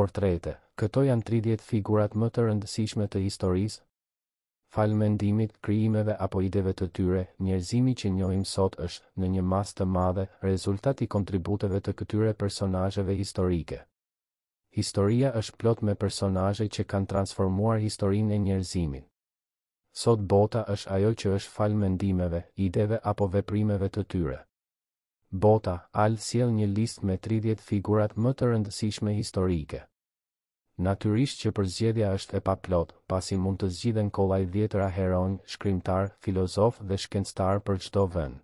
Portrete, Këto janë tridhjetë figurat më të rëndësishme të historisë. Falë mendimit, krijimeve apo ideve të tyre, njerëzimi që njohim sot është, në një masë të madhe, rezultat i kontributeve të këtyre personazheve historike. Historia është plot me personazhe që kanë transformuar historinë e njerëzimit. Sot bota është ajo që është falë mendimeve, ideve apo veprimeve të tyre. Bota, al sjell një listë me tridhjetë figurat më të rëndësishme historike. Natyrisht që përzgjedhja është e paplotë, pasi mund të zgjidhen kollaj dhjetëra heronj, shkrimtarë, filozofë dhe shkencëtarë për çdo vend.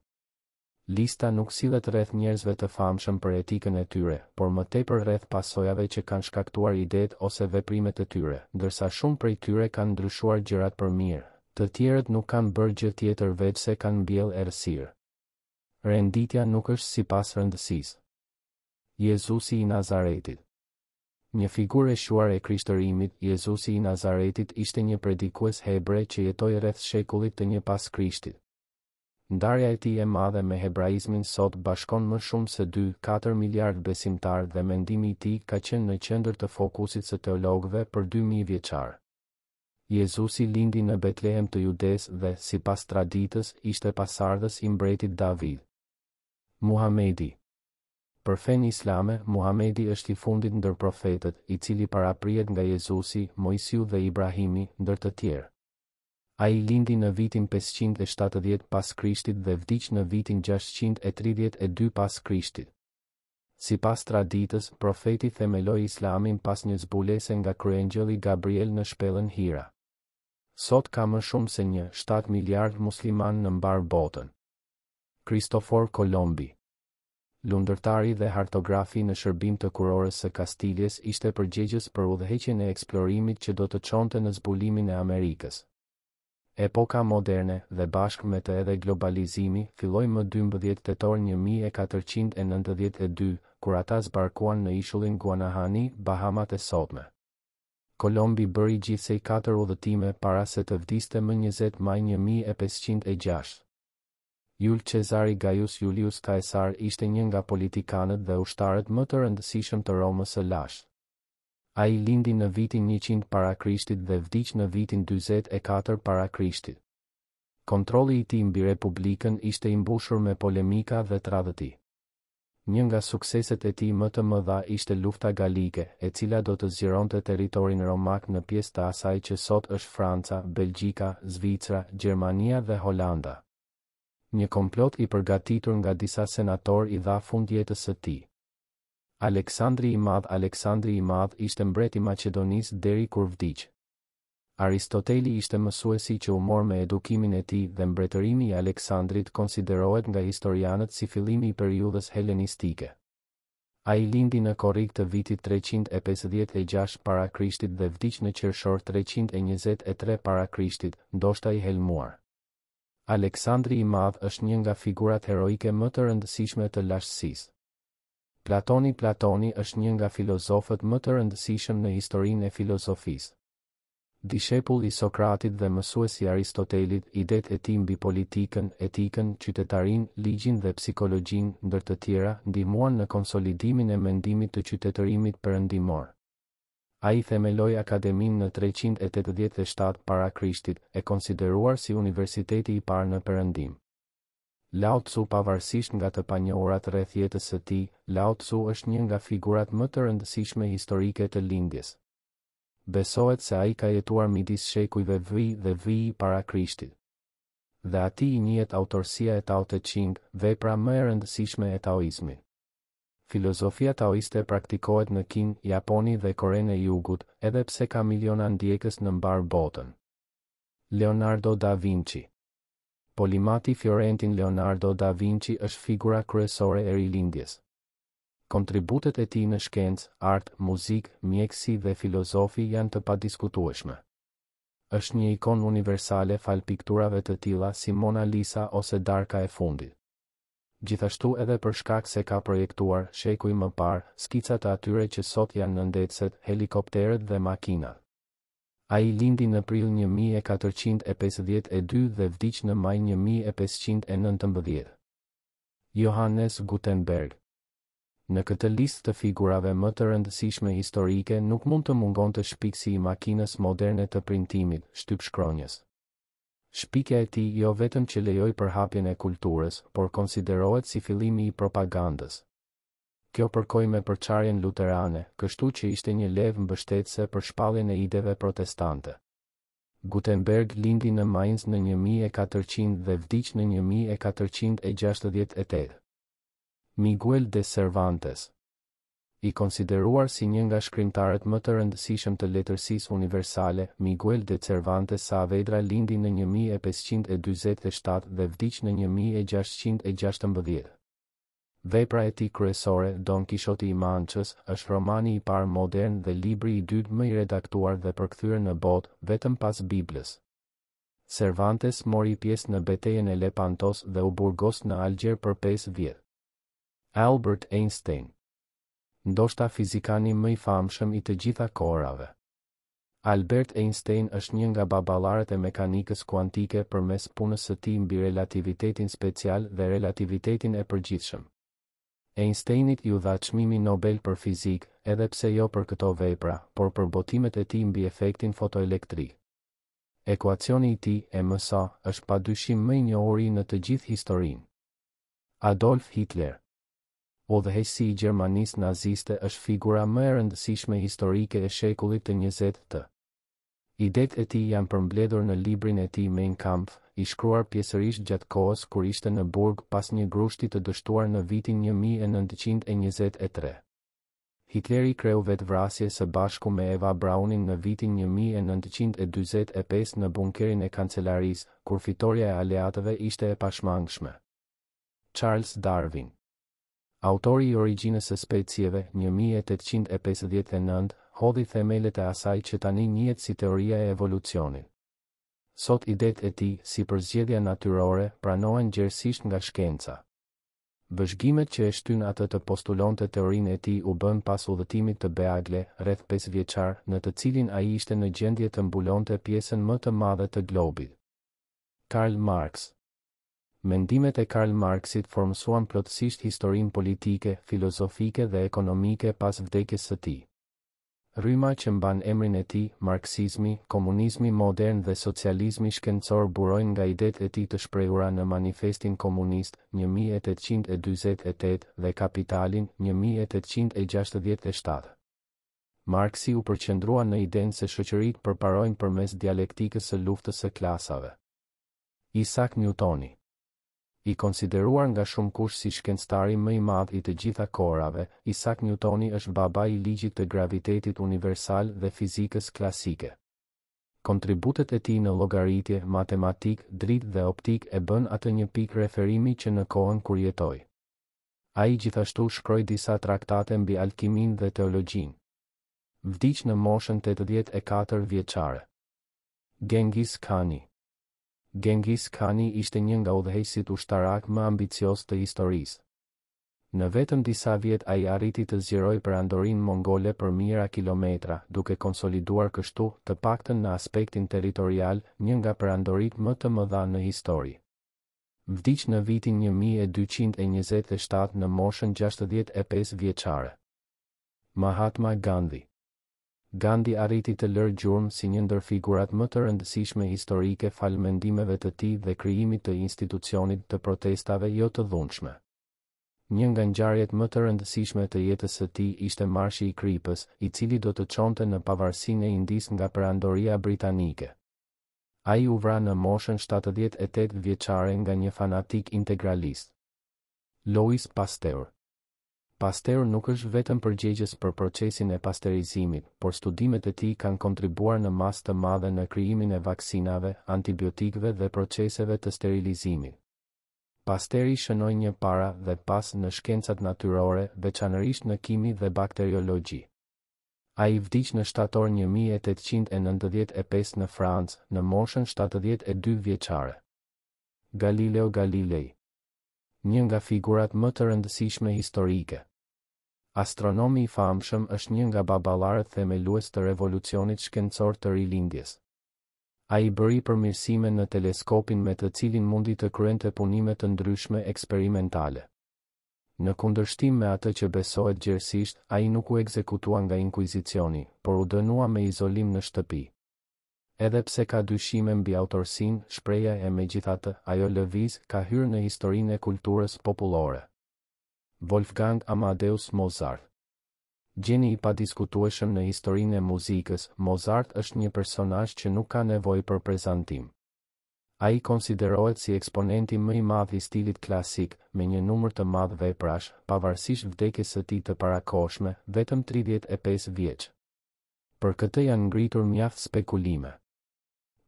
Lista nuk sillet rreth njerëzve të famshëm për etikën e tyre, por më tepër rreth pasojave që kanë shkaktuar idetë ose veprimet e tyre, ndërsa shumë prej tyre kanë ndryshuar gjërat për mirë, të tjerët nuk kanë bërë gjë tjetër veçse kanë mbjellë errësirë. Renditja nuk është sipas rëndësisë. Jezusi i Nazaretit. Një figurë e shquar e krishtërimit, Jezusi i Nazaretit ishte një predikues hebre që jetoi rreth shekullit të një pas Krishtit. Ndarja e tij e madhe me hebraizmin sot bashkon më shumë se dy, katër miliardë besimtarë dhe mendimi i tij ka qenë në qendër të fokusit së teologëve për dy mijëvjeçarë. Jezusi lindi në Betlehem të Judesë dhe, sipas traditës, ishte pasardhës i mbretit David. Muhamedi. Për fenë islame, Muhamedi është i fundit ndër profetët, i cili paraprihet nga Jezusi, Moisiu dhe Ibrahimi, ndër të tjerë. Ai lindi në vitin pesëqind e shtatëdhjetë pas Krishtit dhe vdiq në vitin gjashtëqind e tridhjetë e dy pas Krishtit. Sipas traditës, profeti themeloi Islamin pas një zbulese nga kryengjëlli Gabriel në shpellën Hira. Sot ka më shumë se një shtatë miliardë muslimanë në mbarë botën. Kristofor Kolombi Lundërtari dhe hartografi në shërbim të kurorës së Kastiljes ishte përgjegjës për udhëheqjen e eksplorimit që do të çonte në zbulimin e Amerikës. Epoka moderne dhe bashkë me të edhe globalizimi filloi më dymbëdhjetë tetor një mijë e katërqind e nëntëdhjetë e dy, kur ata zbarkuan në ishullin Guanahani, Bahamat e sotme. Kolombi bëri gjithsej katër udhëtime para se të vdiste më njëzet maj një mijë e pesëqind e gjashtë. Jul Cezari Gaius Julius Caesar ishte një nga politikanët dhe ushtarët më të rëndësishëm të Romës së lashtë. Ai lindi në vitin njëqind para Krishtit dhe vdiq në vitin dyzet e katër para Krishtit. Kontrolli i tij mbi Republikën ishte i mbushur me polemika dhe tradhëti. Një nga sukseset e tij më të mëdha ishte Lufta Galike, e cila do të zgjeronte territorin romak në pjesë të asaj që sot është Franca, Belgjika, Zvicra, Gjermania dhe Holanda. Një komplot i përgatitur nga disa senatorë i dha fund jetës së tij. Aleksandri i Madh Aleksandri i Madh ishte mbret i Maqedonisë deri kur vdiq. Aristoteli ishte mësuesi që u mor me edukimin e tij dhe mbretërimi i Aleksandrit konsiderohet nga historianët si fillimi i periudhës helenistike. Ai lindi në korrik të vitit treqind e pesëdhjetë e gjashtë para Krishtit dhe vdiq në qershor treqind e njëzet e tre para Krishtit, ndoshta i helmuar. Aleksandri i Madh është një nga figurat heroike më të rëndësishme të lashtësisë. Platoni Platoni është një nga filozofët më të rëndësishëm në historinë e filozofisë. Dishepull i Sokratit dhe mësues i Aristotelit, idetë e tij mbi politikën, etikën, qytetarinë, ligjin dhe psikologjinë, ndër të tjera, ndihmuan në konsolidimin e mendimit të qytetërimit perëndimor. Ai themeloi Akademinë në treqind e tetëdhjetë e shtatë para Krishtit, e konsideruar si universiteti i parë në Perëndim. Lao Tzu Pavarësisht nga të panjohurat rreth jetës së tij, Lao Tzu është një nga figurat më të rëndësishme historike të lindjes. Besohet se ai ka jetuar midis shekujve VI dhe VII para Krishtit. Dhe atij i njihet autorësia e Tao Te Ching, vepra më e rëndësishme e taoizmit. Filozofia taoiste praktikohet në Kinë, Japoni dhe Korenë e Jugut, edhe pse ka miliona ndjekës në mbarë botën. Leonardo da Vinci Polimati fiorentin Leonardo da Vinci është figura kryesore e Rilindjes. Kontributet e tij në shkencë, art, muzikë, mjekësi dhe filozofi janë të padiskutueshme. Është një ikonë universale falë pikturave të tilla si Mona Lisa ose Darka e Fundit. Gjithashtu edhe për shkak se ka projektuar, shekuj më parë, skica të atyre që sot janë nëndetëset, helikopterët dhe makinat. Ai lindi në prill një mijë e katërqind e pesëdhjetë e dy dhe vdiq në maj një mijë e pesëqind e nëntëmbëdhjetë. Johannes Gutenberg Në këtë listë të figurave më të rëndësishme historike nuk mund të mungonte shpikësi i makinës moderne të printimit, shtypshkronjës. Shpikja e tij jo vetëm që lejoi përhapjen e kulturës, por konsiderohet si fillimi i propagandës. Kjo përkoi me përçarjen luterane, kështu që ishte një levë mbështetëse për shpalljen e ideve protestante. Gutenberg lindi në Mainz në një mijë e katërqind dhe vdiq në një mijë e katërqind e gjashtëdhjetë e tetë. Miguel de Cervantes, i konsideruar si një nga shkrimtarët më të rëndësishëm të letërsisë universale, Miguel de Cervantes Saavedra lindi në një mijë e pesëqind e dyzet e shtatë dhe vdiq në një mijë e gjashtëqind e gjashtëmbëdhjetë. Vepra e tij kryesore, Don Kishoti i Mançës, është romani i parë modern dhe libri i dytë më i redaktuar dhe përkthyer në botë, vetëm pas Biblës. Cervantes mori pjesë në Betejën e Lepantos dhe u burgos në Algjer për pesë vjet. Albert Einstein. Ndoshta fizikani më i famshëm i të gjitha kohërave. Albert Einstein është një nga baballarët e mekanikës kuantike përmes punës së tij mbi relativitetin special dhe relativitetin e përgjithshëm. Einsteinit iu dha Çmimi Nobel për Fizikë, edhe pse jo për këto vepra, por për botimet e tij mbi efektin fotoelektrik. Ekuacioni i tij, E MC, është padyshim më i njohuri në të gjithë historinë. Adolf Hitler. Udhëheqësi i Gjermanisë naziste është figura më e rëndësishme historike e shekullit të njëzetë. Idetë e tij janë përmbledhur në librin e tij Mein Kampf, i shkruar pjesërisht gjatë kohës kur ishte në burg pas një grushti të dështuar në vitin një mijë e nëntëqind e njëzet e tre. Hitleri kreu vetëvrasje së bashku me Eva Braunin në vitin një mijë e nëntëqind e dyzet e pesë në bunkerin e kancelarisë, kur fitorja e aleatëve ishte e pashmangshme. Charles Darwin. Autori i origjinës së specieve, një mijë e tetëqind e pesëdhjetë e nëntë, hodhi themelet e asaj që tani njihet si teoria e evolucionit. Sot idetë e tij, si përzgjedhja natyrore, pranohen gjerësisht nga shkenca. Vëzhgimet që e shtynë atë të postulonte teorinë e tij u bënë pas udhëtimit të Beagle, rreth pesëvjeçar, në të cilin ai ishte në gjendje të mbulonte pjesën më të madhe të globit. Karl Marx. Mendimet e Karl Marksit formësuan plotësisht historinë politike, filozofike dhe ekonomike pas vdekjes së tij. Rryma që mban emrin e tij, marksizmi, komunizmi modern dhe socializmi shkencor burojnë nga idetë e tij të shprehura në Manifestin Komunist, një mijë e tetëqind e dyzet e tetë, dhe Kapitalin, një mijë e tetëqind e gjashtëdhjetë e shtatë. Marksi u përqendrua në idenë se shoqëritë përparojnë përmes dialektikës së luftës së klasave. Isak Njutoni. I konsideruar nga shumëkush si shkencëtari më i madh i të gjitha kohërave, Isak Njutoni është babai i ligjit të gravitetit universal dhe fizikës klasike. Kontributet e tij në llogaritje, matematikë, dritë dhe optikë e bënë atë një pikë referimi që në kohën kur jetoi. Ai gjithashtu shkroi disa traktate mbi alkiminë dhe teologjinë. Vdiq në moshën tetëdhjetë e katër vjeçare. Genghis Khani. Genghis Khani ishte një nga udhëheqësit ushtarakë më ambiciozë të historisë. Në vetëm disa vjet ai arriti të zgjerojë perandorinë mongole për mijëra kilometra, duke konsoliduar kështu, të paktën në aspektin territorial, një nga perandoritë më të mëdha në histori. Vdiq në vitin një mijë e dyqind e njëzet e shtatë në moshën gjashtëdhjetë e pesë vjeçare. Mahatma Gandhi Gandhi arriti të lërë gjurmë si një ndër figurat më të rëndësishme historike falë mendimeve të tij dhe krijimit të institucionit të protestave jo të dhunshme. Një nga ngjarjet më të rëndësishme të jetës së tij ishte Marshi i Kripës, i cili do të çonte në pavarësinë e Indisë nga Perandoria Britanike. Ai u vra në moshën shtatëdhjetë e tetë vjeçare nga një fanatik integralist. Louis Pasteur. Pasteri nuk është vetëm përgjegjës për procesin e pasterizimit, por studimet e tij kanë kontribuar në masë të madhe në krijimin e vaksinave, antibiotikëve dhe proceseve të sterilizimit. Pasteri shënoi një para dhe pas në shkencat natyrore, veçanërisht në kimi dhe bakteriologji. Ai vdiq në shtator një mijë e tetëqind e nëntëdhjetë e pesë në Francë, në moshën shtatëdhjetë e dy vjeçare. Galileo Galilei. Një nga figurat më të rëndësishme historike. Astronomi i famshëm është një nga baballarët themelues të revolucionit shkencor të Rilindjes. Ai bëri përmirësime në teleskopin me të cilin mundi të kryente punime të ndryshme eksperimentale. Në kundërshtim me atë që besohet gjerësisht, ai nuk u ekzekutua nga Inkuizicioni, por u dënua me izolim në shtëpi. Edhe pse ka dyshime mbi autorësinë, shprehja e megjithatë, ajo lëviz, ka hyrë në historinë e kulturës popullore. Wolfgang Amadeus Mozart. Gjeni i padiskutueshëm në historinë e muzikës, Mozart është një personazh që nuk ka nevojë për prezantim. Ai konsiderohet si eksponenti më i madh i stilit klasik, me një numër të madh veprash, pavarësisht vdekjes së tij të parakohshme, vetëm tridhjetë e pesë vjeç. Për këtë janë ngritur mjaft spekulime.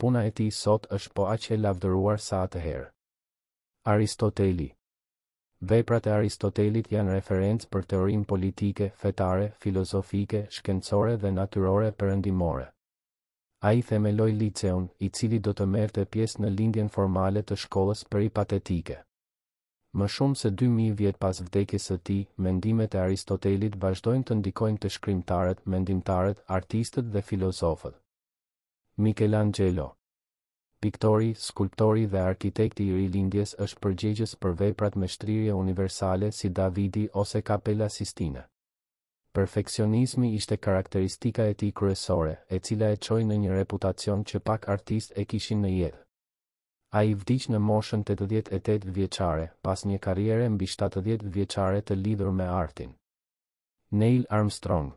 Puna e tij sot është po aq e lavdëruar sa atëherë. Aristoteli Veprat e Aristotelit janë referencë për teorinë politike, fetare, filozofike, shkencore dhe natyrore perëndimore. Ai themeloi liceun, i cili do të merrte pjesë në lindjen formale të shkollës peripatetike. Më shumë se dy mijë vjet pas vdekjes së tij, mendimet e Aristotelit vazhdojnë të ndikojnë te shkrimtarët, mendimtarët, artistët dhe filozofët. Michelangelo, piktori, skulptori dhe arkitekti i Rilindjes është përgjegjës për veprat me shtrirje universale si Davidi ose Kapela Sistine. Perfeksionizmi ishte karakteristika e tij kryesore, e cila e çoi në një reputacion që pak artistë e kishin në jetë. Ai vdiq në moshën tetëdhjetë e tetë vjeçare, pas një karriere mbi shtatëdhjetë vjeçare të lidhur me artin. Neil Armstrong,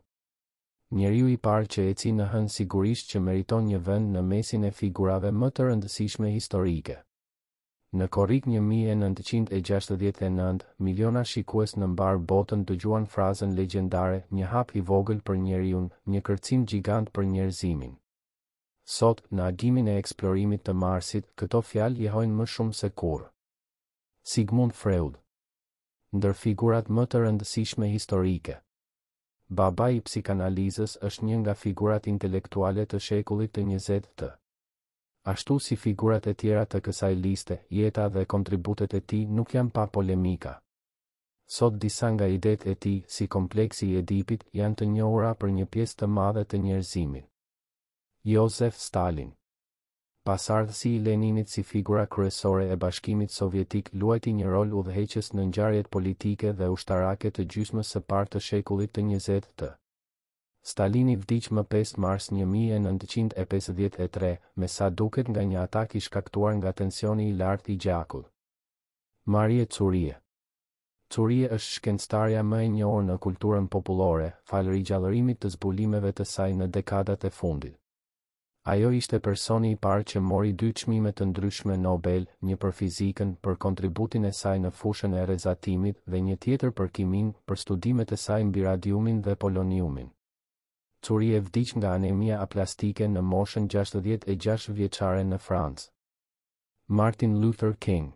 njeriu i parë që eci në hënë sigurisht që meriton një vend në mesin e figurave më të rëndësishme historike. Në korrik një mijë e nëntëqind e gjashtëdhjetë e nëntë, miliona shikues në mbarë botën dëgjuan frazën legjendare, një hap i vogël për njeriun, një kërcim gjigant për njerëzimin. Sot, në agimin e eksplorimit të Marsit, këto fjalë jehojnë më shumë se kurrë. Sigmund Freud. Ndër figurat më të rëndësishme historike. Babai i psikanalizës është një nga figurat intelektuale të shekullit të njëzetë të. Ashtu si figurat e tjera të kësaj liste, jeta dhe kontributet e tij nuk janë pa polemika. Sot disa nga idetë e tij, si kompleksi i Edipit, janë të njohura për një pjesë të madhe të njerëzimit. Josef Stalin, pasardhësi i Leninit si figura kryesore e Bashkimit Sovjetik luajti një rol udhëheqës në ngjarjet politike dhe ushtarake të gjysmës së parë të shekullit të njëzetë të. Stalini vdiq më pesë mars një mijë e nëntëqind e pesëdhjetë e tre, me sa duket nga një atak i shkaktuar nga tensioni i lartë i gjakut. Marie Curie Curie është shkencëtarja më e njohur në kulturën popullore, falë rigjallërimit të zbulimeve të saj në dekadat e fundit. Ajo ishte personi i parë që mori dy çmime të ndryshme Nobel, një për fizikën, për kontributin e saj në fushën e rrezatimit, dhe një tjetër për kiminë, për studimet e saj mbi radiumin dhe poloniumin. Curie vdiq nga anemia aplastike në moshën gjashtëdhjetë e gjashtë vjeçare në Francë. Martin Luther King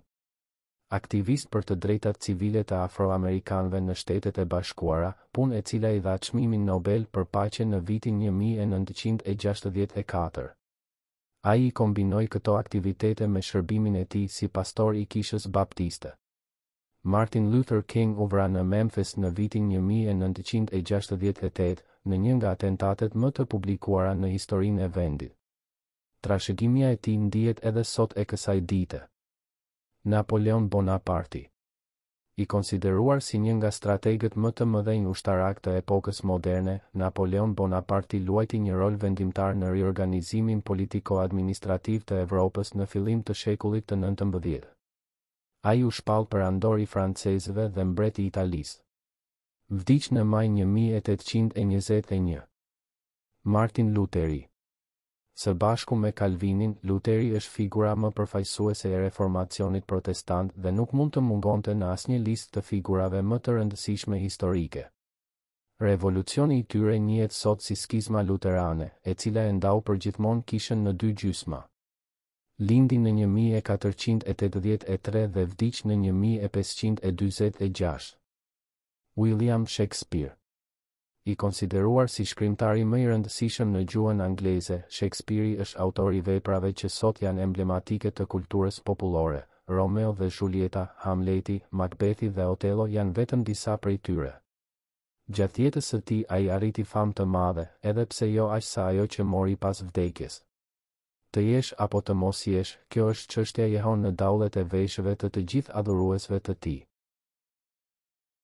aktivist për të drejtat civile të afroamerikanëve në Shtetet e Bashkuara, punë e cila i dha Çmimin Nobel për Paqe në vitin një mijë e nëntëqind e gjashtëdhjetë e katër. Ai i kombinoi këto aktivitete me shërbimin e tij si pastor i Kishës Baptiste. Martin Luther King u vra në Memphis në vitin një mijë e nëntëqind e gjashtëdhjetë e tetë, në një nga atentatet më të publikuara në historinë e vendit. Trashëgimia e tij ndihet edhe sot e kësaj dite. Napoleon Bonaparti, i konsideruar si një nga strategët më të mëdhenj ushtarakë të epokës moderne, Napoleon Bonaparti luajti një rol vendimtar në riorganizimin politiko-administrativ të Evropës në fillim të shekullit të nëntëmbëdhjetë. Ai u shpall perandor i francezëve dhe mbret i Italisë. Vdiq në maj një mijë e tetëqind e njëzet e një. Martin Luteri Së bashku me Kalvinin, Luteri është figura më përfaqësuese e Reformacionit protestant dhe nuk mund të mungonte në asnjë listë të figurave më të rëndësishme historike. Revolucioni i tyre njihet sot si Skizma Luterane, e cila e ndau përgjithmonë Kishën në dy gjysma. Lindi në një mijë e katërqind e tetëdhjetë e tre dhe vdiq në një mijë e pesëqind e dyzet e gjashtë. William Shakespeare. I konsideruar si shkrimtari më i rëndësishëm në gjuhën angleze, Shekspiri është autor i veprave që sot janë emblematike të kulturës popullore, Romeo dhe Zhulieta, Hamleti, Makbethi dhe Otello janë vetëm disa prej tyre. Gjatë jetës së tij ai arriti famë të madhe, edhe pse jo aq sa ajo që mori pas vdekjes. Të jesh apo të mos jesh, kjo është çështja jehon në daullet e veshëve të të gjithë adhuruesve të tij.